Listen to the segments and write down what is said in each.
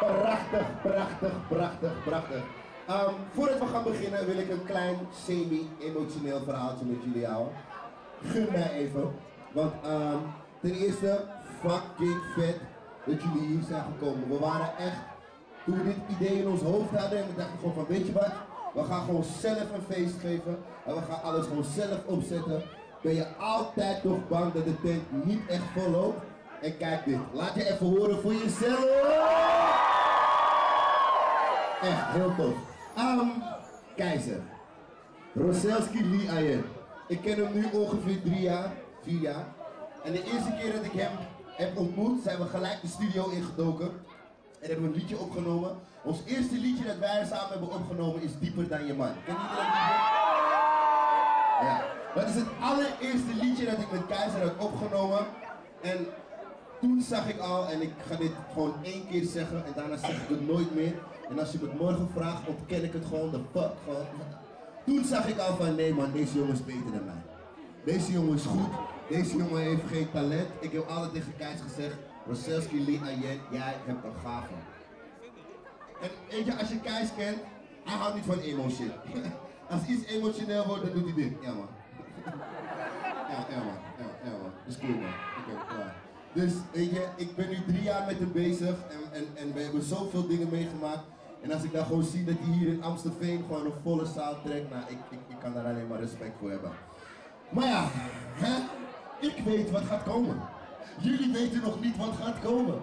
Prachtig, prachtig, prachtig, prachtig. Ehm, voordat we gaan beginnen wil ik een klein semi-emotioneel verhaaltje met jullie houden. Gun mij even. Want ehm, ten eerste, fucking vet dat jullie hier zijn gekomen. We waren echt, toen we dit idee in ons hoofd hadden en we dachten gewoon van weet je wat, we gaan gewoon zelf een feest geven en we gaan alles gewoon zelf opzetten. Ben je altijd toch bang dat de tent niet echt vol loopt? En kijk dit, laat je even horen voor jezelf. Echt heel tof. Ehm, Keizer. Roselski Lee Ayen. Ik ken hem nu ongeveer drie jaar, vier jaar. En de eerste keer dat ik hem heb ontmoet, zijn we gelijk de studio ingedoken. En hebben we een liedje opgenomen. Ons eerste liedje dat wij samen hebben opgenomen is Dieper dan je man. Ken iedereen Ja. Dat is het allereerste liedje dat ik met Keizer heb opgenomen. En toen zag ik al, en ik ga dit gewoon één keer zeggen en daarna zeg ik het nooit meer. En als je me het morgen vraagt, ontken ik het gewoon, de fuck gewoon. Toen zag ik al van, nee man, deze jongen is beter dan mij. Deze jongen is goed, deze jongen heeft geen talent. Ik heb altijd tegen Keis gezegd, Roselski, Lee jij hebt een gave. En weet je, als je Keis kent, hij houdt niet van emo shit. Als iets emotioneel wordt, dan doet hij dit. Ja man. Ja, ja man. Ja, ja man. Dat is cool man. Oké, klaar. Dus weet je, ik ben nu drie jaar met hem bezig en, en, en we hebben zoveel dingen meegemaakt. En als ik dan gewoon zie dat hij hier in Amstelveen gewoon een volle zaal trekt, nou ik, ik, ik kan daar alleen maar respect voor hebben. Maar ja, hè? ik weet wat gaat komen. Jullie weten nog niet wat gaat komen.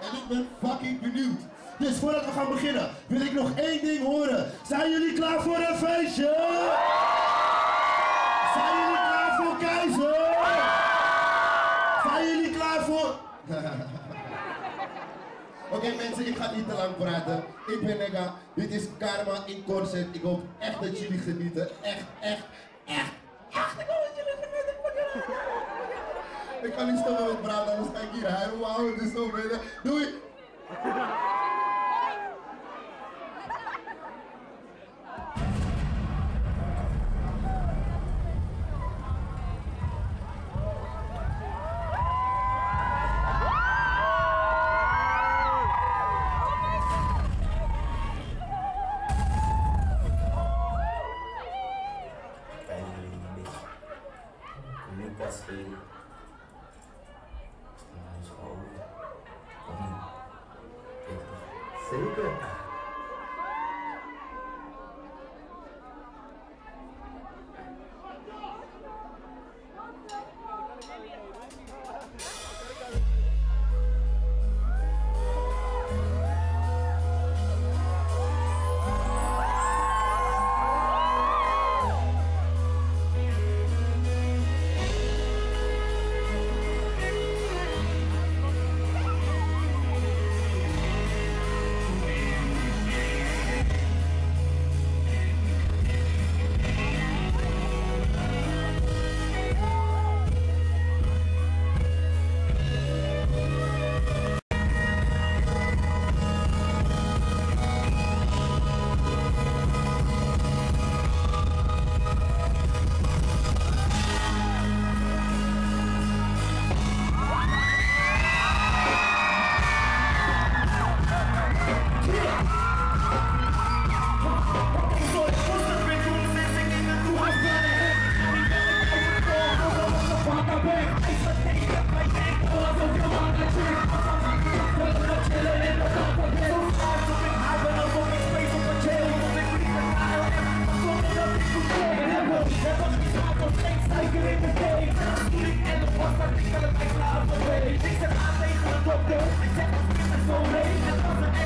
En ik ben fucking benieuwd. Dus voordat we gaan beginnen, wil ik nog één ding horen. Zijn jullie klaar voor een feestje? Zijn jullie klaar voor Keizer? Oké mensen, ik ga niet te lang praten. Ik ben Nega. Dit is Karma in Corset. Ik hoop echt dat jullie genieten. Echt, echt, echt, echt. Ik dat jullie genieten. Ik kan niet stoppen met praten, anders ga ik hier huilen. We houden dus zo binnen. Doei!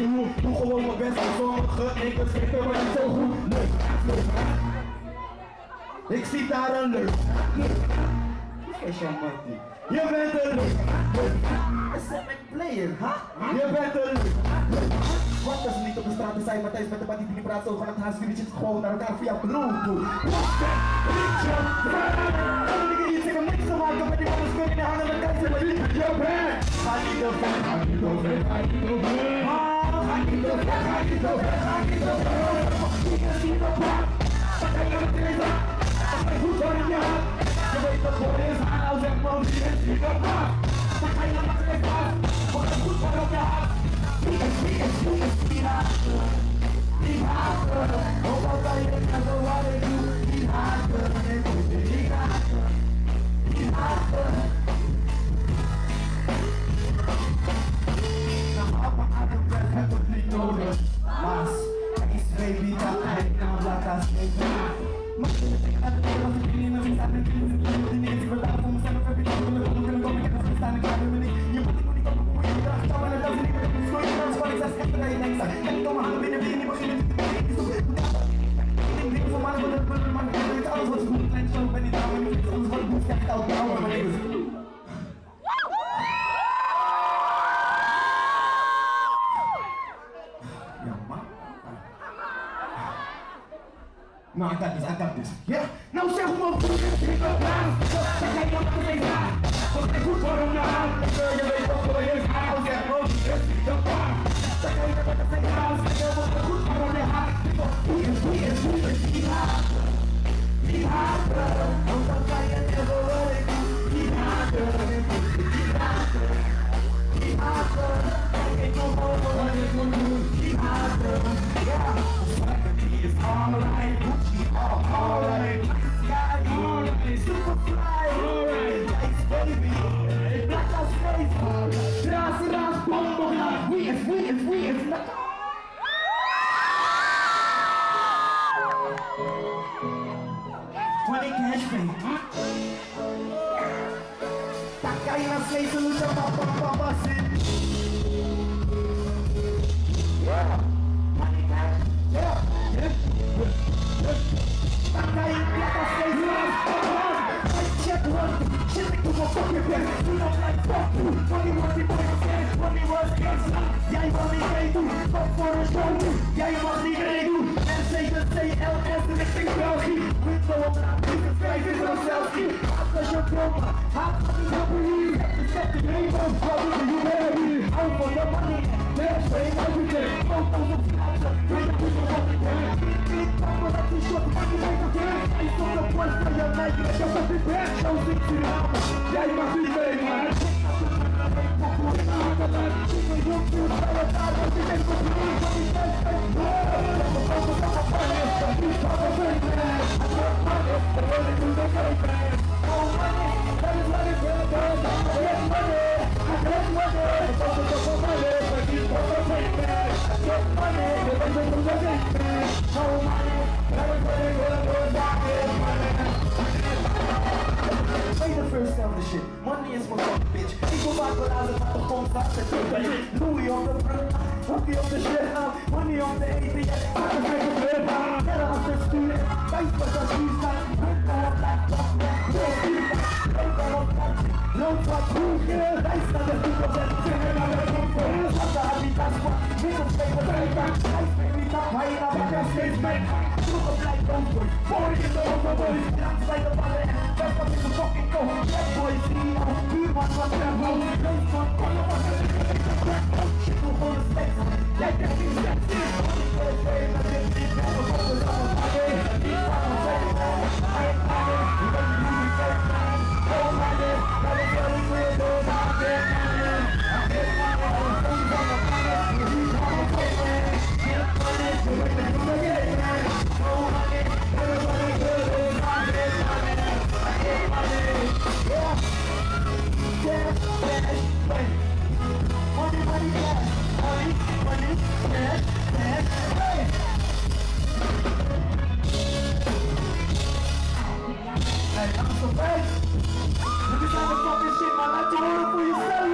ik doe, gewoon mijn best voor ik er maar niet zo goed. Nee, nee. Ik zie daar een leuk. Je Je bent een leuk. Is een mijn player, ha? Je bent een leuk. Wat als we niet op de straat zijn, maar met de man die praat over van het haast, die zit gewoon naar elkaar via dus bent. I need a friend, I need a friend, I need a friend. Mas o corinha, eu vou impor essa aos irmãos de Recife Yeah. Louis on the front, Hookie on the shit, money on the atheist, I can make a bit, Get off the student, face for the suicide, paper on black, paper on black, no fuck who cares, I said the people that sing it. I'm making friends, I'm the happy that's what, people say what they got, I say we got right up on your stage, man, super black, don't worry, the it's over, boy, it's like a mother, that's what people fucking go, yeah, boy, see, I'm let them be sexy, Hey! You can have a fucking shit, man. Laat je horen voor jezelf,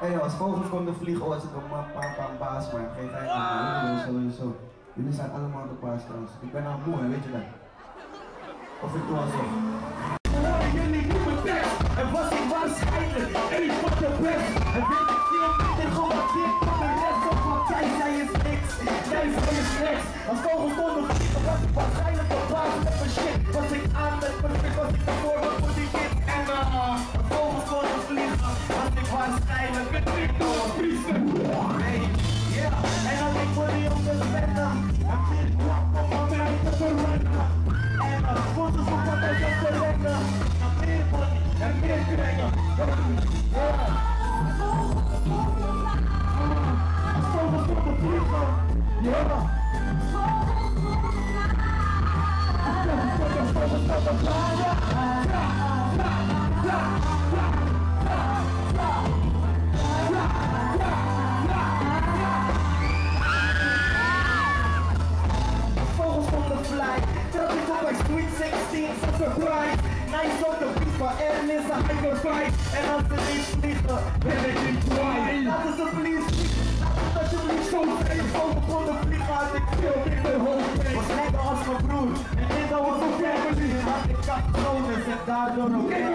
Hey, als vogels konden vliegen, oh, was ik een man, papa, baas, maar geen fijn aan. Zo en zo. Jullie zijn allemaal de baas trouwens. Ik ben aan het moe, weet je dat? Of ik doe zo. Yeah. pride Nights the beach for endless I make a fight And I'm the next leader Panicking twice Not as a police Especially so safe Over for the fleet I think kill in the whole thing Was made us for brood And then I was a family I think I'm known as a dad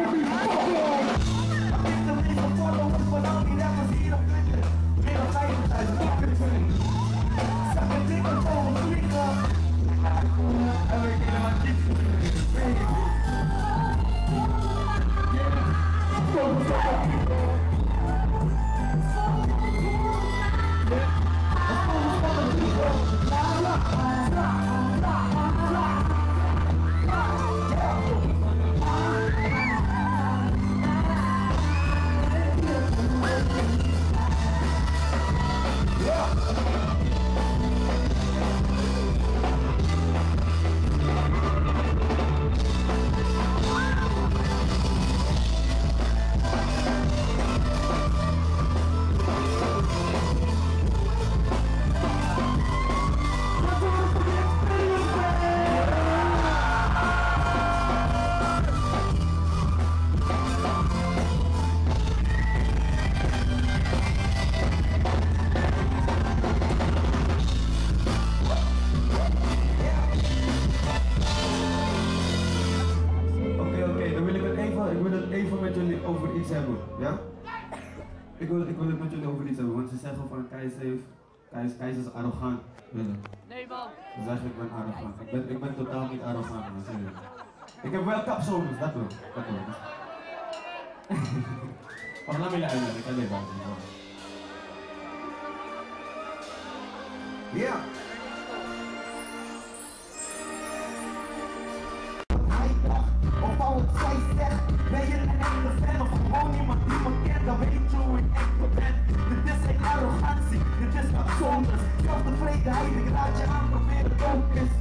Willem. Nee man. Ze zeggen ik ben arrogant. Ik ben, ik ben totaal niet arrogant, man. serieus. Ik heb wel kapzones, dat wel. Dat wel. Wacht, laat me je ik kan dit wel. Ja. focus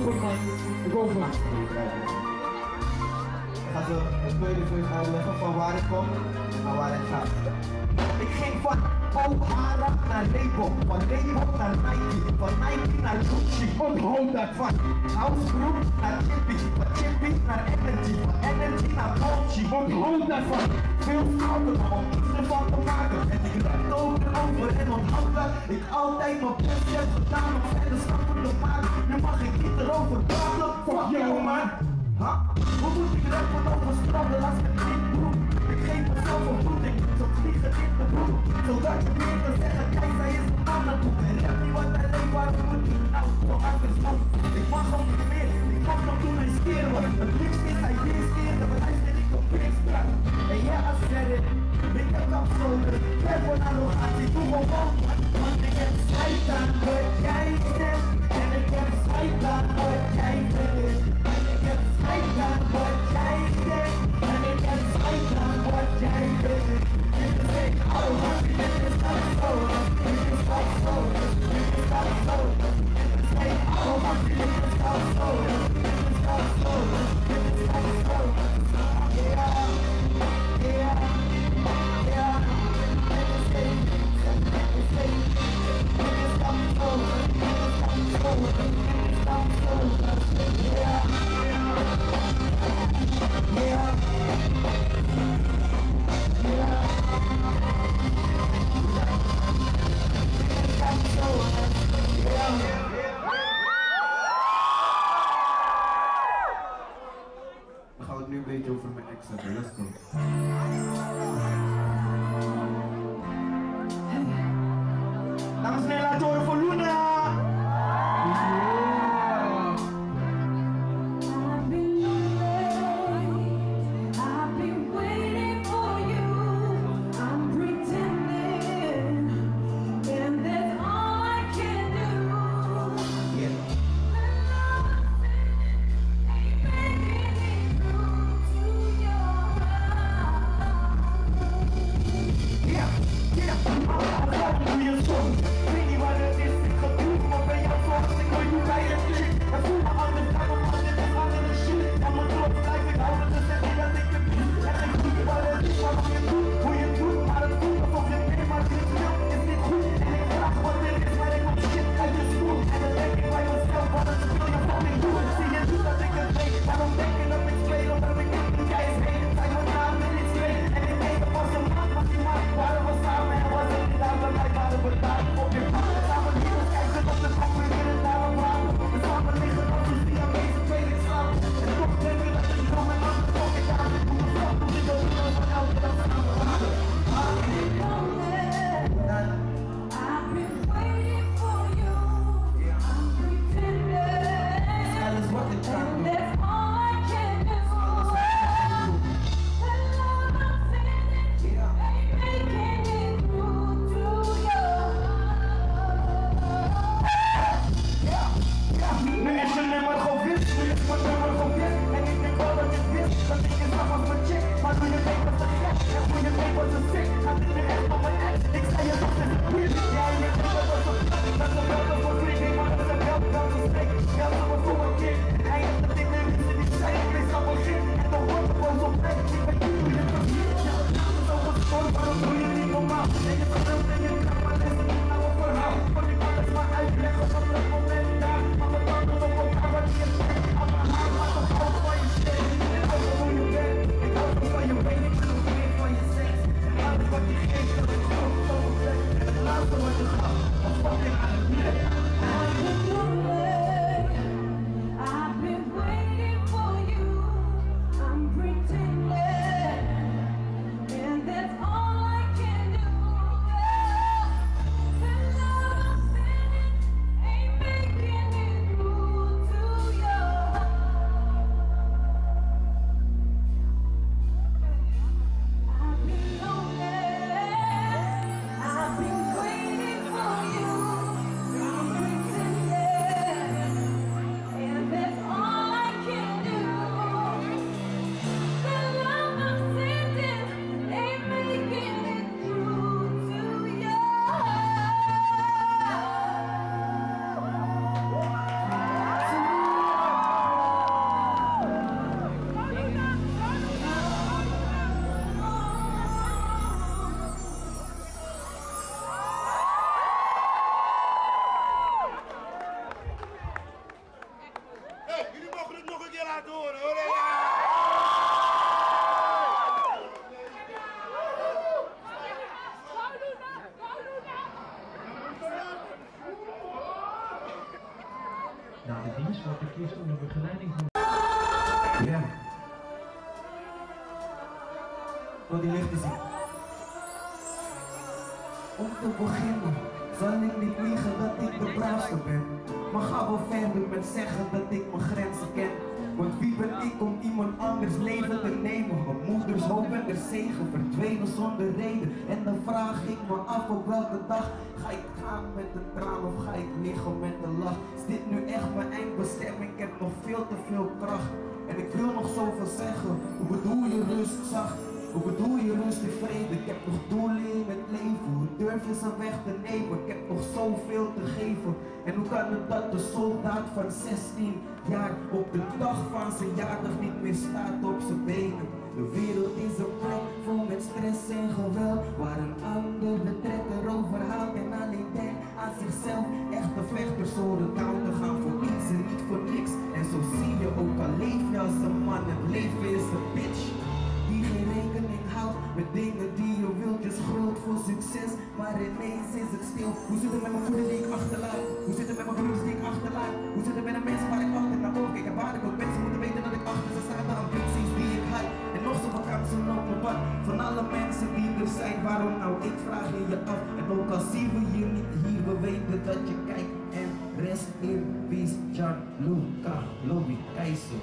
Het man. Ik ga zo het tweede vers uitleggen van waar ik kom naar waar ik ga. Ik ging van O'Hara naar Reebok, van Reebok naar Nike, van Nike naar Gucci. Onthoud dat van House Group naar Chippy, van Chippy naar Energy, van Energy naar Dolce. Onthoud dat van veel fouten maken. En ik ren ook erover en onthoud ik altijd mijn best heb gedaan om verder stappen te maken. Nu mag ik niet erover praten, fuck jou man. Ha? Hoe moet ik rappen over stranden als ik niet broek? Ik geef mezelf een voet, ik moet zo vliegen in de broek. Zodat je weer kan zeggen, kijk, zij is een mannenboek. En rap niet wat hij leeft, waar moet ik nou zo anders doen? Ik mag hem niet meer, ik mag nog doen en steren. Het liefst hij zit ik op prinspraak. En ja, als jij het, ik heb afgesloten. Ver voor arrogantie, doe gewoon. Want ik heb scheid aan wat jij zegt. En ik Wil die lichten zien? Om te beginnen zal ik niet liegen dat ik de braafste ben. Maar ga wel verder met zeggen dat ik mijn grenzen ken. Want wie ben ik om iemand anders leven te nemen? Mijn moeders hoop en de zegen verdwenen zonder reden. En dan vraag ik me af op welke dag ga ik gaan met de traan of ga ik liggen met de lach? Is dit nu echt mijn eindbestemming? Ik heb nog veel te veel kracht. En ik wil nog zoveel zeggen. Hoe bedoel je rust zacht? Hoe bedoel je rust en vrede? Ik heb nog doelen in het leven. Hoe durf je ze weg te nemen? Ik heb nog zoveel te geven. En hoe kan het dat de soldaat van 16 jaar op de dag van zijn jaardag niet meer staat op zijn benen? De wereld is een plek vol met stress en geweld. Waar een ander de trekker overhaalt en alleen denkt aan zichzelf. Echte vechters horen te gaan voor iets en niet voor niks. En zo zie je ook al leef je als een man. Het leven is een bitch die geen rekening met dingen die je wilt. Je is groot voor succes, maar ineens is het stil. Hoe zit het met mijn moeder die ik achterlaat? Hoe zit het met mijn broers die ik achterlaat? Hoe zit het met de mensen waar ik altijd naar opkijk? En waar ik ook mensen moeten weten dat ik achter ze sta, de ambities die ik had. En nog zoveel kansen op mijn pad. Van alle mensen die er zijn, waarom nou? Ik vraag je je af. En ook al zien we je niet hier, we weten dat je kijkt. En rest in peace, Gianluca Lobby Keizer.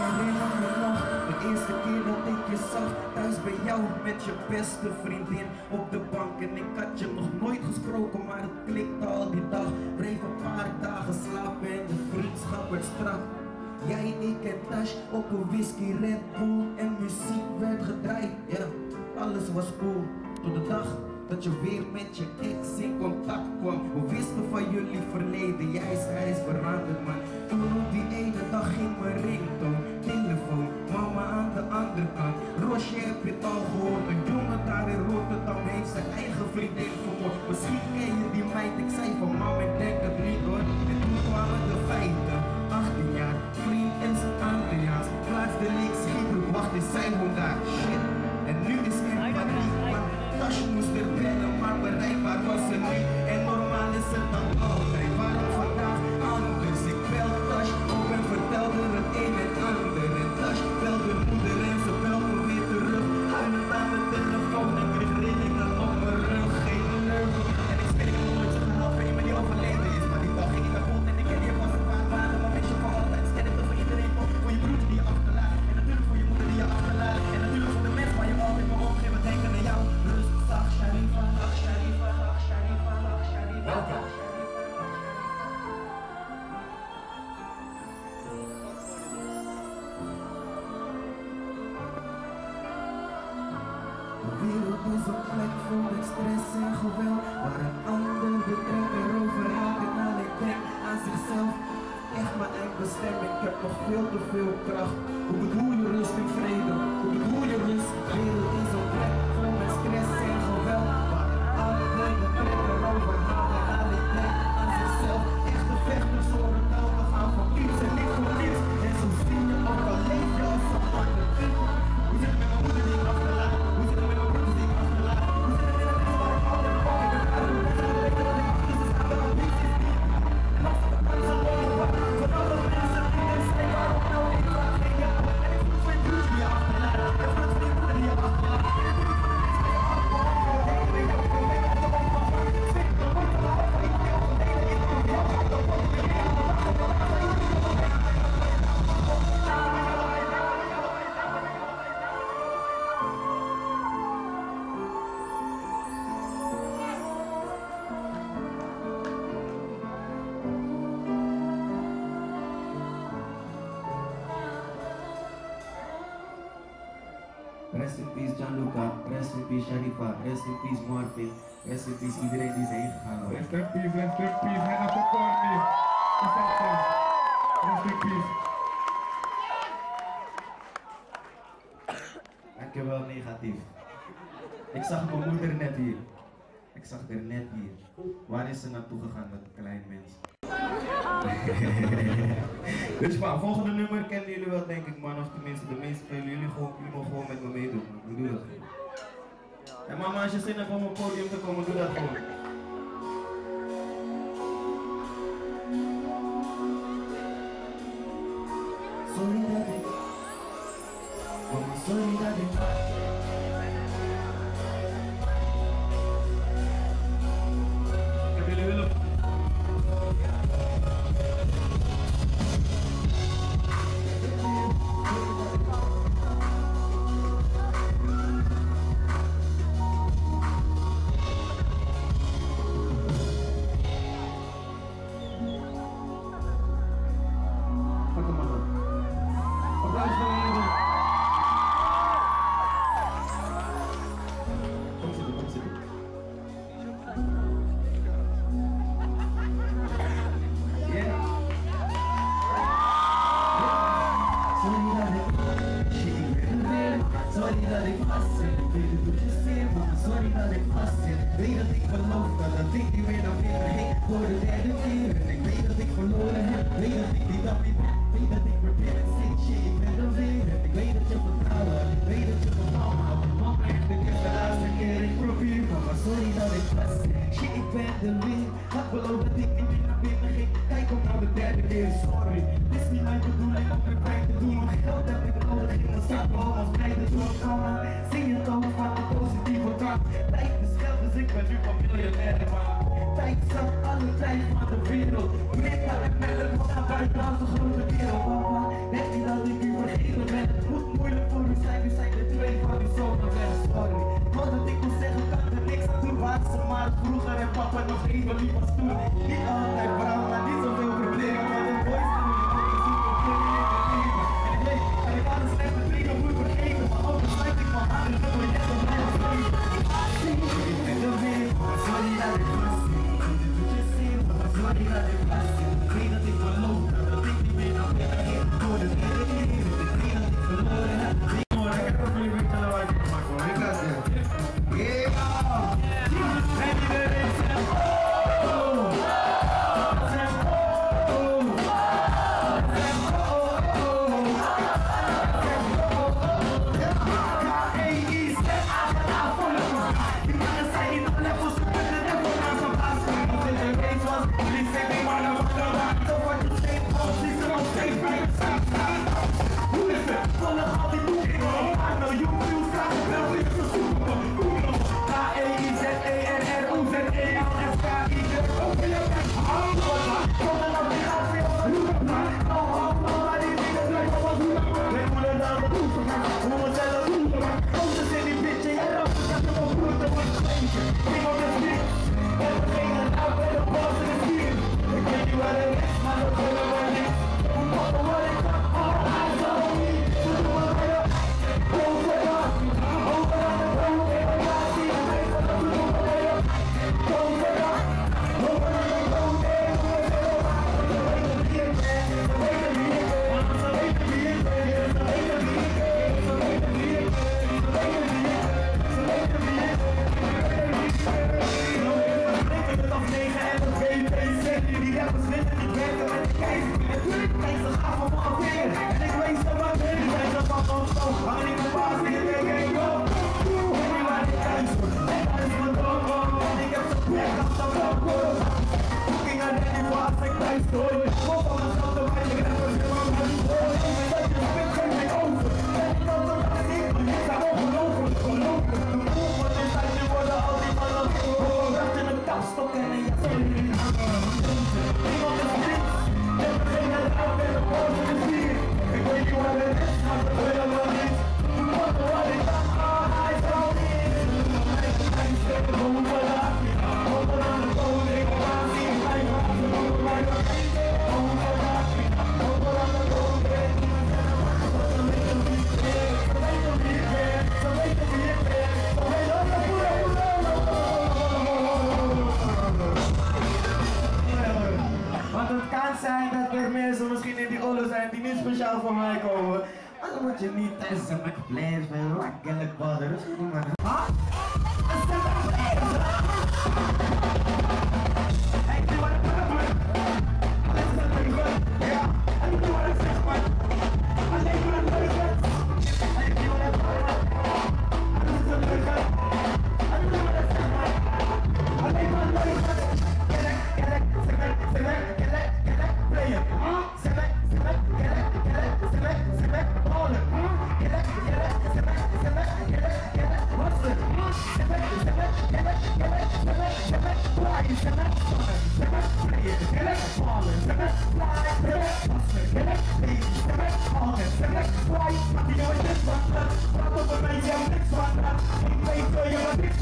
Herinner me nog de eerste keer dat ik je zag Thuis bij jou met je beste vriendin op de bank. En ik had je nog nooit gesproken, maar het klikte al die dag. Bleef een paar dagen slapen en de vriendschap werd strak. Jij, ik en Tash op een whisky Red Bull En muziek werd gedraaid, ja, alles was cool. Tot de dag dat je weer met je ex in contact kwam. We wisten van jullie verleden, jij is hij is veranderd, maar toen op die ene dag ging mijn ringtoon, telefoon, mama aan de andere kant. Roosje heb je het al gehoord, een jongen daar in Rotterdam heeft zijn eigen vriendin vermoord. Misschien ken je die meid, ik zei van mam, ik denk het niet hoor. En toen kwamen de feiten, 18 jaar, vriend is Andreas, plaats de leek schieten, wacht is zijn hond Rest in peace Gianluca, rest in peace Sharifa, rest in peace Morphe, rest in peace iedereen die zijn ingegaan. Rest in peace, rest in peace, Henna Kokorni. Rest in peace. Dankjewel negatief. Ik zag mijn moeder net hier. Ik zag haar net hier. Waar is ze naartoe gegaan, dat klein mens? dus maar, volgende nummer kennen jullie wel denk ik man, of tenminste de meeste van jullie, gewoon, jullie mogen gewoon met me meedoen. Doe dat. En mama, als je zin hebt om op het podium te komen, doe dat gewoon.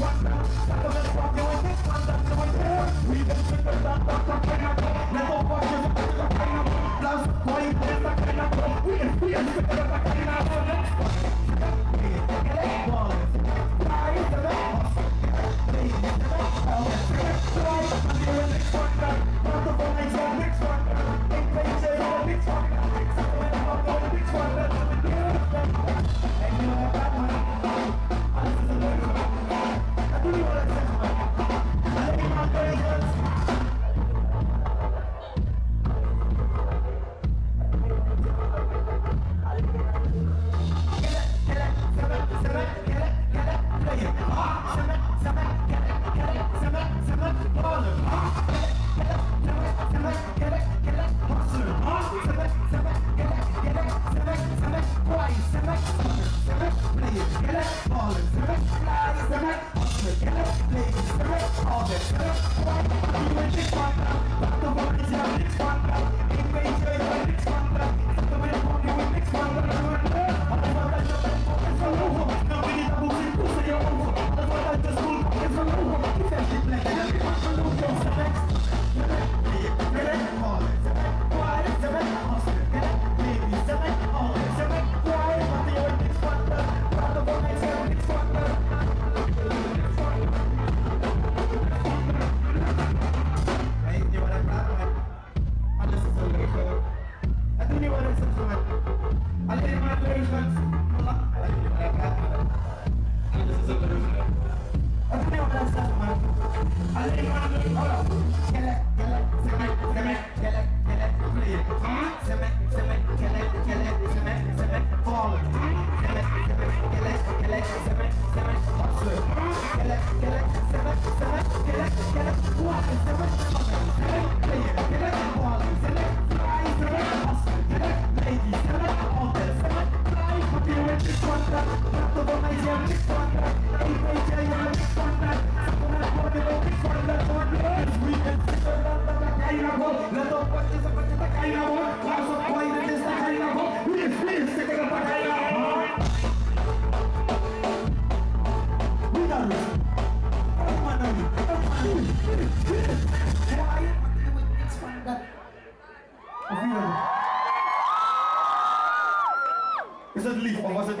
Stop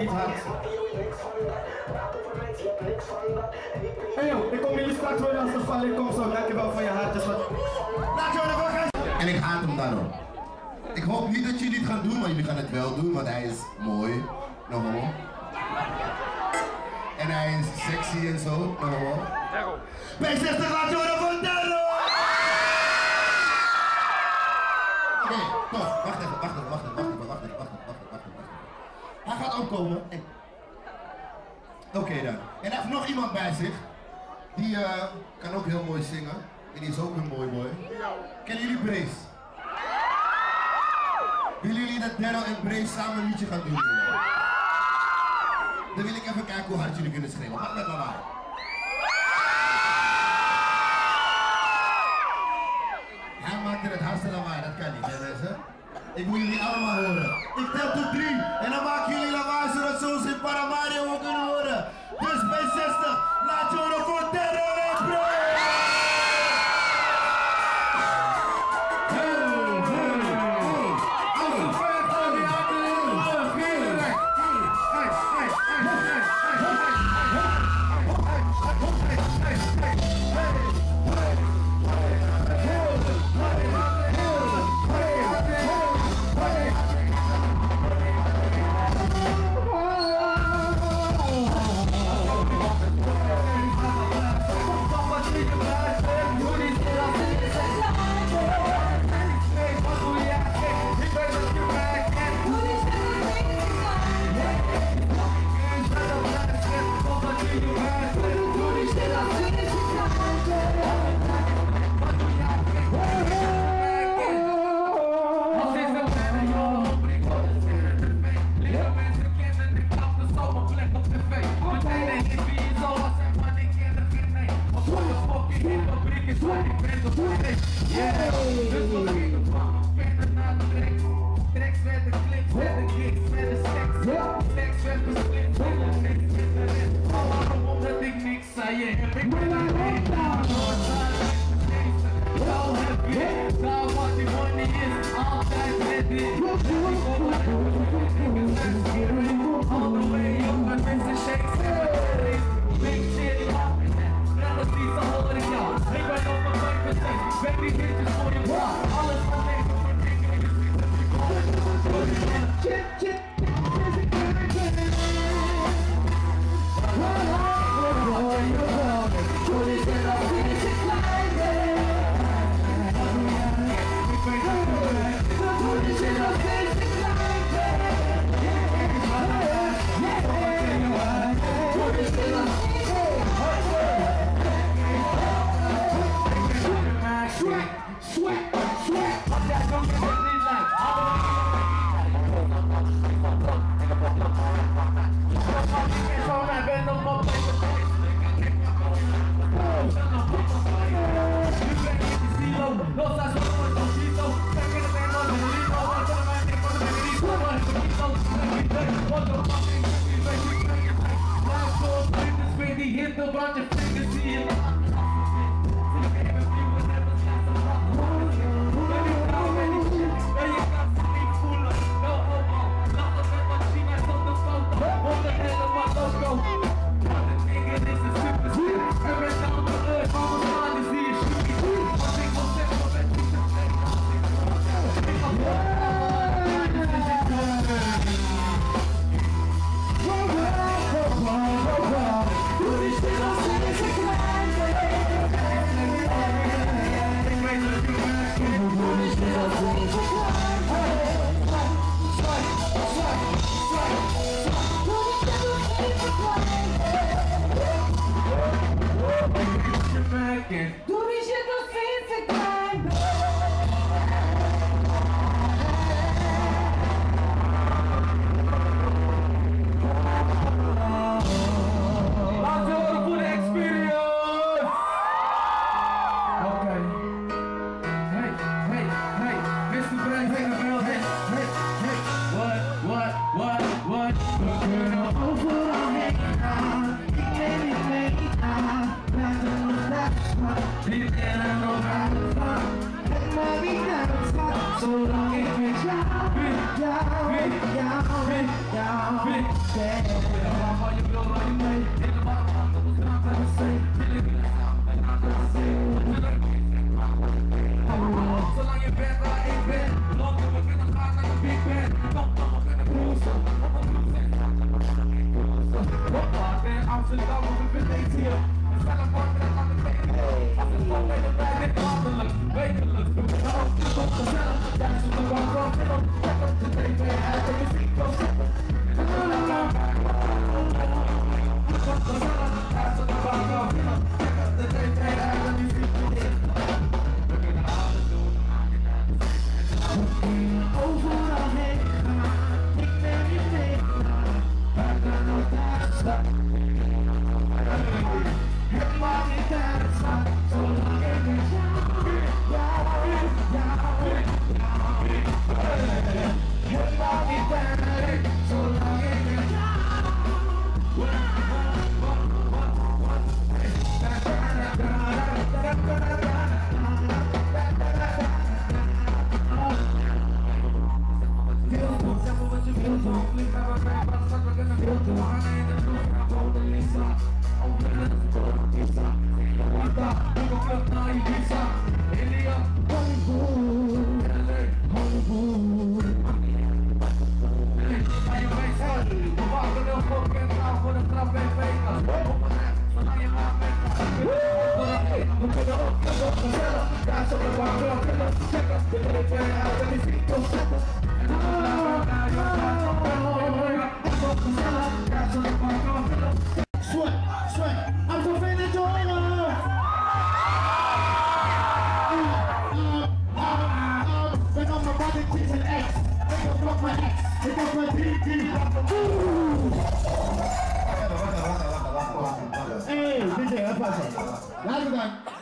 niet hard. Hey joh, ik kom jullie straks weer als de val. Ik zo, dankjewel van je hartjes. Wat... Laat! En ik haat hem daarom. Ik hoop niet dat jullie het gaan doen, maar jullie gaan het wel doen, want hij is mooi. nogal, En hij is sexy en zo. nogal. homo. P60 laat je van Terro! Oké, okay, wacht even, wacht even, wacht even, wacht even, wacht even, wacht even. Wacht even. Hij gaat opkomen. Oké dan. En hij heeft nog iemand bij zich. Die eh, kan ook heel mooi zingen. En die is ook een mooi boy. Kennen jullie Brace? Willen jullie dat Daryl en Brace samen een liedje gaan doen? Dan wil ik even kijken hoe hard jullie kunnen schreeuwen. Mag dat nou lawaai. Hij maakte het hardste lawaai. Ik moet jullie allemaal horen. Ik tel tot drie en dan maken jullie lawaai zodat ze ons in Paramaribo kunnen horen. Dus bij 60, laat je horen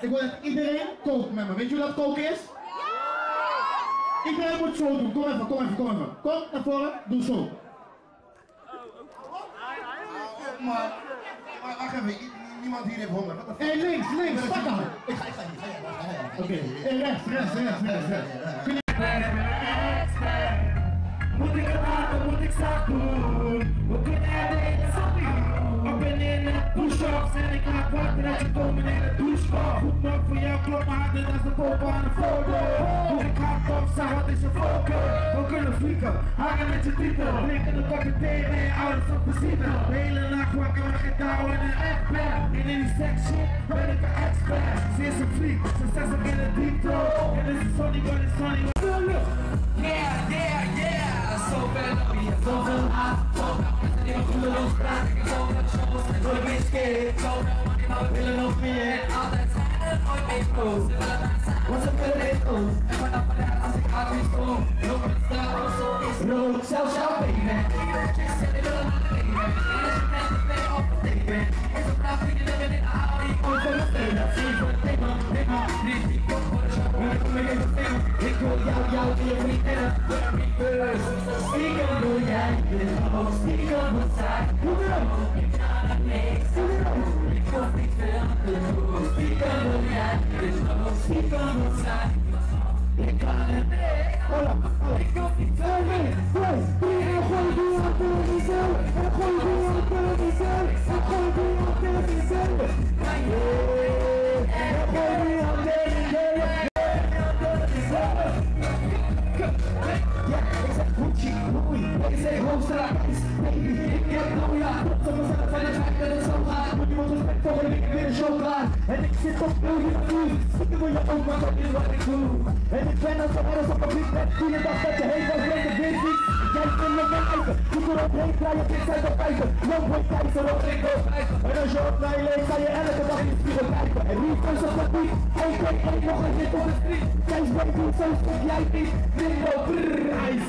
Ik wil dat iedereen kookt met me. Weet je hoe dat koken is? Iedereen moet zo doen. Kom even, kom even, kom even. Kom naar voren, doe zo. Maar, maar wacht even, niemand hier heeft honger. Wat Hé, links, links, pak hem. Ik ga, ik ga, ik ga, ga. Oké, Hé, rechts, rechts, rechts, rechts, rechts. Moet ik het laten, moet ik zaak doen? We kunnen er de push-ups en ik laat wachten dat je komen in de douchebad. Goed nog voor jou, klop maar harder dan de pop aan de foto. Moet ik hard op, zeg wat is je focus? We kunnen vliegen, hangen met je titel. Drinken een bakje thee en je ouders op visite. De hele nacht wakker met gitaar en een expert. En in die sex shit ben ik een expert. Ze is een freak, ze zet zich in de deep throat. En is het sunny, but it's sunny. Yeah, yeah, yeah, zoveel lobby, zoveel haat, zoveel mensen die me geloos praten, ik heb zoveel shows, en nooit meer skate, zoveel money, maar we willen nog meer, altijd zijn er nooit meer close, ze willen naar want ze willen dit goed, en vanaf als ik uit wie kom, het snel, zo is rook, zelfs jouw baby, die naar de leven, en als je net een beetje op het teken, is het braaf, vrienden hebben in de Audi, over de steden, zie je het thema, thema, niet die voor de show, ik thema, ik wil jou, jou, die stiekem doe jij dit ook, stiekem moet je naar je je elke dag in de spiegel kijken. En wie is op het twee, één, nog een hit op de street. Jij weet niet, zo stuk jij niet. Limbo, brrr, I